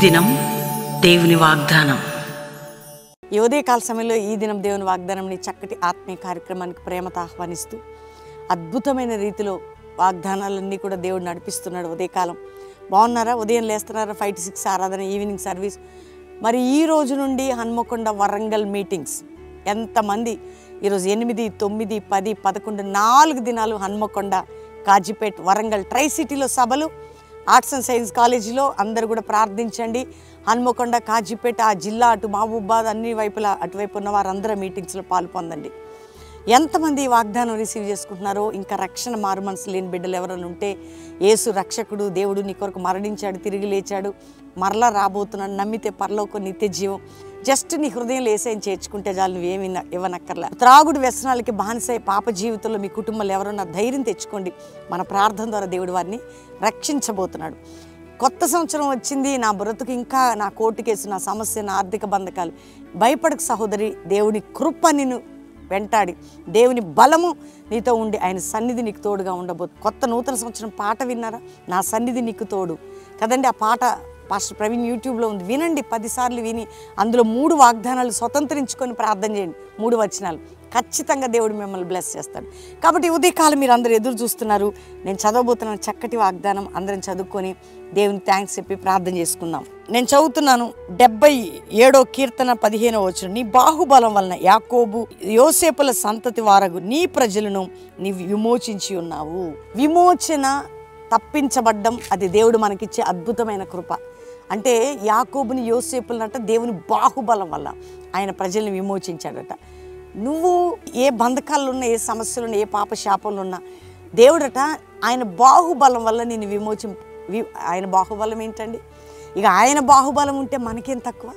దినం దేవుని వాగ్దానం. ఈ ఉదయకాల సమయంలో ఈ దినం దేవుని వాగ్దానంని చక్కటి ఆత్మీయ కార్యక్రమానికి ప్రేమతో ఆహ్వానిస్తూ అద్భుతమైన రీతిలో వాగ్దానాలన్నీ కూడా దేవుడు నడిపిస్తున్నాడు ఉదయకాలం. బాగున్నారా? ఉదయం లేస్తున్నారా? ఫైవ్ టు సిక్స్ ఆరాధన ఈవినింగ్ సర్వీస్. మరి ఈ రోజు నుండి హన్మకొండ వరంగల్ మీటింగ్స్. ఎంతమంది? ఈరోజు ఎనిమిది తొమ్మిది పది పదకొండు నాలుగు దినాలు హన్మకొండ కాజీపేట్ వరంగల్ ట్రై సిటీలో సభలు. ఆర్ట్స్ అండ్ సైన్స్ కాలేజీలో అందరు కూడా ప్రార్థించండి. హన్మకొండ కాజీపేట ఆ జిల్లా అటు మహబూబాద్ అన్ని వైపులా అటువైపు ఉన్న వారందరూ మీటింగ్స్లో పాల్పొందండి. ఎంతమంది వాగ్దానం రిసీవ్ చేసుకుంటున్నారో ఇంకా రక్షణ మారు మనసు లేని బిడ్డలు ఎవరైనా ఉంటే యేసు రక్షకుడు దేవుడు నీ కొరకు మరణించాడు తిరిగి లేచాడు మరలా రాబోతున్నాడు నమ్మితే పరలోక నిత్య జీవం. జస్ట్ నీ హృదయం లేసేం చేర్చుకుంటే చాలు నువ్వేమి ఇవ్వనక్కర్లే. త్రాగుడు వ్యసనాలకి బానిసై పాప జీవితంలో మీ కుటుంబంలో ఎవరన్నా ధైర్యం తెచ్చుకోండి. మన ప్రార్థన ద్వారా దేవుడు వారిని రక్షించబోతున్నాడు. కొత్త సంవత్సరం వచ్చింది నా బ్రతుకు ఇంకా నా కోర్టు కేసు నా సమస్య నా ఆర్థిక బంధకాలు. భయపడకు సహోదరి దేవుని కృప నిన్ను వెంటాడి. దేవుని బలము నీతో ఉండి ఆయన సన్నిధి నీకు తోడుగా ఉండబోతు కొత్త నూతన సంవత్సరం పాట విన్నారా? నా సన్నిధి నీకు తోడు. కదండి ఆ పాట పాస్టర్ ప్రవీణ్ యూట్యూబ్లో ఉంది. వినండి పదిసార్లు విని అందులో మూడు వాగ్దానాలు స్వతంత్రించుకొని ప్రార్థన చేయండి. మూడు వచనాలు. ఖచ్చితంగా దేవుడు మిమ్మల్ని బ్లెస్ చేస్తాడు. కాబట్టి ఉదయకాలం మీరు అందరూ ఎదురు చూస్తున్నారు. నేను చదవబోతున్న చక్కటి వాగ్దానం అందరం చదువుకొని దేవుని థ్యాంక్స్ చెప్పి ప్రార్థన చేసుకుందాం. నేను చదువుతున్నాను డెబ్బై ఏడో కీర్తన పదిహేనో వచ్చిన నీ బాహుబలం వలన యాకోబు యోసేపుల సంతతి వారగు నీ ప్రజలను నీ విమోచించి ఉన్నావు. విమోచన తప్పించబడ్డం అది దేవుడు మనకిచ్చే అద్భుతమైన కృప. అంటే యాకోబుని యోసేపులనట దేవుని బాహుబలం వల్ల ఆయన ప్రజల్ని విమోచించాడట. నువ్వు ఏ బంధకాలు ఉన్నా ఏ సమస్యలు ఉన్నా ఏ పాప శాపంలో ఉన్నా దేవుడట ఆయన బాహుబలం వల్ల నేను విమోచి వి- ఆయన బాహుబలం ఏంటండి? ఇక ఆయన బాహుబలం ఉంటే మనకేం తక్కువ?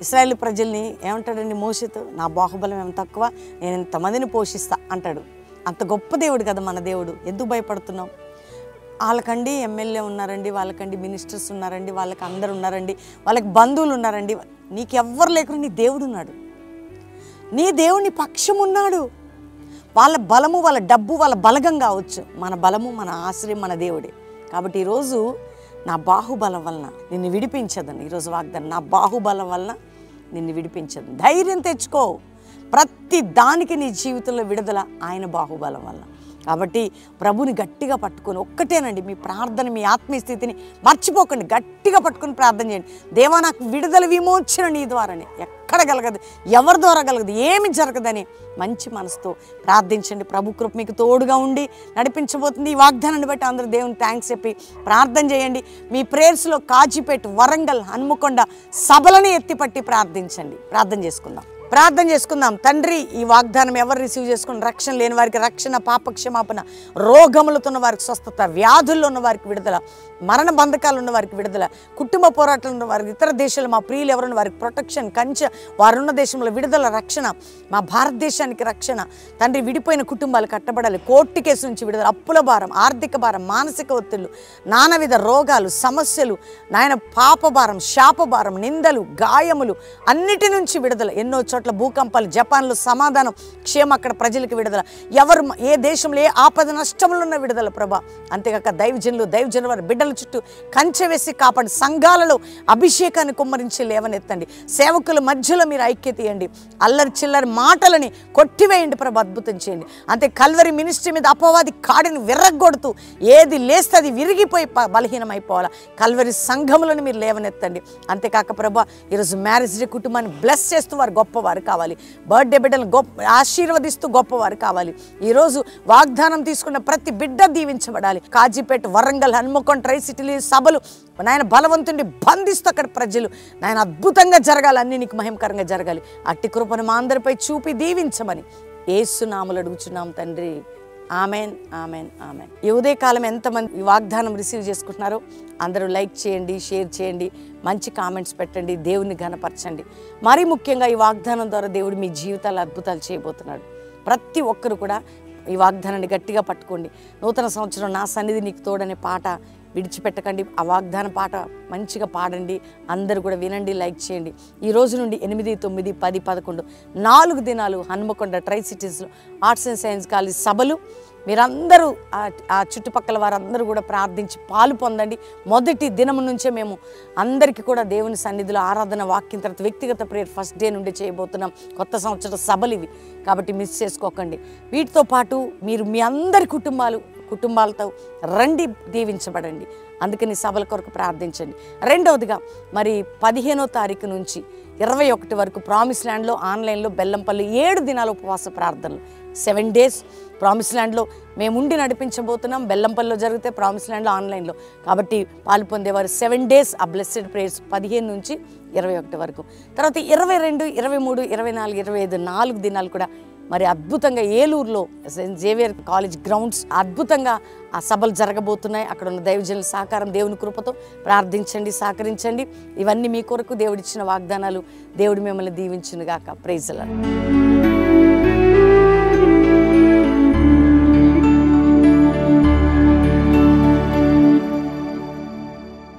ఇస్రాయేల్ ప్రజల్ని ఏమంటాడండి మోసతో నా బాహుబలం ఏం తక్కువ? నేను ఇంతమందిని పోషిస్తా అంటాడు. అంత గొప్ప దేవుడు కదా మన దేవుడు. ఎందుకు భయపడుతున్నాం వాళ్ళకండి ఎమ్మెల్యే ఉన్నారండి వాళ్ళకండి మినిస్టర్స్ ఉన్నారండి వాళ్ళకి అందరు ఉన్నారండి వాళ్ళకి బంధువులు ఉన్నారండి. నీకెవ్వరు లేకుండా నీ దేవుడు ఉన్నాడు. నీ దేవుని పక్షం ఉన్నాడు. వాళ్ళ బలము వాళ్ళ డబ్బు వాళ్ళ బలగం కావచ్చు. మన బలము మన ఆశ్రయం మన దేవుడే. కాబట్టి ఈరోజు నా బాహుబలం వలన నిన్ను విడిపించదని ఈరోజు వాగ్దానం నా బాహుబలం వలన నిన్ను విడిపించదు. ధైర్యం తెచ్చుకో. ప్రతి దానికి నీ జీవితంలో విడుదల ఆయన బాహుబలం వల్ల కాబట్టి ప్రభుని గట్టిగా పట్టుకొని ఒక్కటేనండి మీ ప్రార్థన మీ ఆత్మీయ స్థితిని మర్చిపోకండి. గట్టిగా పట్టుకొని ప్రార్థన చేయండి. దేవా నాకు విడుదల విమోచన నీ ద్వారానే. ఎక్కడ కలగదు ఎవరి ద్వారా కలగదు ఏమి జరగదని మంచి మనసుతో ప్రార్థించండి. ప్రభు కృప మీకు తోడుగా ఉండి నడిపించబోతుంది. ఈ వాగ్దానాన్ని బట్టి అందరూ దేవుని థ్యాంక్స్ చెప్పి ప్రార్థన చేయండి. మీ ప్రేయర్స్లో కాచిపేట వరంగల్ హన్మకొండ సభలని ఎత్తిపట్టి ప్రార్థించండి. ప్రార్థన చేసుకుందాం. ప్రార్థన చేసుకుందాం. తండ్రి ఈ వాగ్దానం ఎవరు రిసీవ్ చేసుకుని రక్షణ లేని వారికి రక్షణ పాప క్షమాపణ రోగములతో ఉన్న వారికి స్వస్థత వ్యాధుల్లో ఉన్న వారికి విడుదల. మరణ బంధకాలు ఉన్న వారికి విడుదల కుటుంబ పోరాటాలు ఉన్న వారికి ఇతర దేశాలు మా ప్రియులు ఎవరున్న వారికి ప్రొటెక్షన్ కంచె వారున్న దేశంలో విడుదల రక్షణ మా భారతదేశానికి రక్షణ. తండ్రి విడిపోయిన కుటుంబాలు కట్టబడాలి. కోర్టు కేసు నుంచి విడుదల అప్పుల భారం ఆర్థిక భారం మానసిక ఒత్తిళ్ళు నానావిధ రోగాలు సమస్యలు నాయన పాప భారం శాప భారం నిందలు గాయములు అన్నిటి నుంచి విడుదల. ఎన్నో చోట్ల భూకంపాలు జపాన్లో సమాధానం క్షేమ అక్కడ ప్రజలకు విడుదల. ఎవరు ఏ దేశంలో ఏ ఆపద నష్టంలో ఉన్న విడుదల ప్రభా. అంతేకాక దైవజనులు దైవజనుల వారి బిడ్డలు చుట్టూ కంచె వేసి కాపాడు సంఘాలలో అభిషేకాన్ని కుమ్మరించి లేవనెత్తండి. సేవకుల మధ్యలో మీరు ఐక్యత ఇవ్వండి అల్లరి చిల్లరి మాటలని కొట్టివేయండి ప్రభు అద్భుతం చేయండి. అంతే కల్వరి మినిస్ట్రీ మీద అపవాది కాడిని విర్రగొడుతూ ఏది లేస్తే అది విరిగిపోయి బలహీనమైపోవాలా? కల్వరి సంఘములను మీరు లేవనెత్తండి. అంతేకాక ప్రభా ఈరోజు మ్యారేజ్ డే కుటుంబాన్ని బ్లెస్ చేస్తూ వారు గొప్పవారు కావాలి. బర్త్డే బిడ్డలను గొప్ప ఆశీర్వదిస్తూ గొప్పవారు కావాలి. ఈరోజు వాగ్దానం తీసుకున్న ప్రతి బిడ్డ దీవించబడాలి. కాజీపేట వరంగల్ హన్మకొండ ట్రై సిటీలు సభలు. నాయన బలవంతుని బంధిస్తూ అక్కడ ప్రజలు. నాయన అద్భుతంగా జరగాలి అన్ని నీకు మహిమకరంగా జరగాలి. అట్టి కృపను మా అందరిపై చూపి దీవించమని ఏసునాములు అడుగుచున్నాం తండ్రి. Amen amen amen. ఈ ఉదయకాలం ఎంతమంది ఈ వాగ్దానం రిసీవ్ చేసుకుంటున్నారో అందరూ లైక్ చేయండి షేర్ చేయండి మంచి కామెంట్స్ పెట్టండి దేవుని ఘనపరచండి. మరీ ముఖ్యంగా ఈ వాగ్దానం ద్వారా దేవుడు మీ జీవితాలు అద్భుతాలు చేయబోతున్నాడు. ప్రతి ఒక్కరు కూడా ఈ వాగ్దానాన్ని గట్టిగా పట్టుకోండి. నూతన సంవత్సరం నా సన్నిధి నీకు తోడనే పాట విడిచిపెట్టకండి. ఆ వాగ్దాన పాట మంచిగా పాడండి. అందరూ కూడా వినండి లైక్ చేయండి. ఈ రోజు నుండి ఎనిమిది తొమ్మిది పది పదకొండు నాలుగు దినాలు హన్మకొండ ట్రై సిటీస్లో ఆర్ట్స్ అండ్ సైన్స్ కాలేజ్ సభలు. మీరందరూ ఆ చుట్టుపక్కల వారందరూ కూడా ప్రార్థించి పాలు పొందండి. మొదటి దినం నుంచే మేము అందరికీ కూడా దేవుని సన్నిధిలో ఆరాధన వాక్యం తర్వాత వ్యక్తిగత ప్రేయర్ ఫస్ట్ డే నుండి చేయబోతున్నాం. కొత్త సంవత్సర సభలు ఇవి. కాబట్టి మిస్ చేసుకోకండి. వీటితో పాటు మీరు మీ అందరి కుటుంబాలు కుటుంబాలతో రండి దీవించబడండి. అందుకని సభల కొరకు ప్రార్థించండి. రెండవదిగా మరి పదిహేనో తారీఖు నుంచి ఇరవై ఒకటి వరకు ప్రామిస్ ల్యాండ్లో ఆన్లైన్లో బెల్లంపల్లి ఏడు దినాల ఉపవాస ప్రార్థనలు. సెవెన్ డేస్ ప్రామిస్ ల్యాండ్లో మేము ఉండి నడిపించబోతున్నాం. బెల్లంపల్లిలో జరిగితే ప్రామిస్ ల్యాండ్లో ఆన్లైన్లో. కాబట్టి పాలు పొందేవారు సెవెన్ డేస్ ఆ బ్లెస్సెడ్ ప్రేయర్స్ పదిహేను నుంచి ఇరవై ఒకటి వరకు. తర్వాత ఇరవై రెండు ఇరవై మూడు ఇరవై నాలుగు ఇరవై ఐదు నాలుగు దినాలు కూడా మరి అద్భుతంగా ఏలూరులో సెయింట్ జేవియర్ కాలేజ్ గ్రౌండ్స్ అద్భుతంగా ఆ సభలు జరగబోతున్నాయి. అక్కడ ఉన్న దైవజనుల సహకారం దేవుని కృపతో ప్రార్థించండి సహకరించండి. ఇవన్నీ మీ కొరకు దేవుడిచ్చిన వాగ్దానాలు. దేవుడు మిమ్మల్ని దీవించునుగాక. ప్రైజ్లను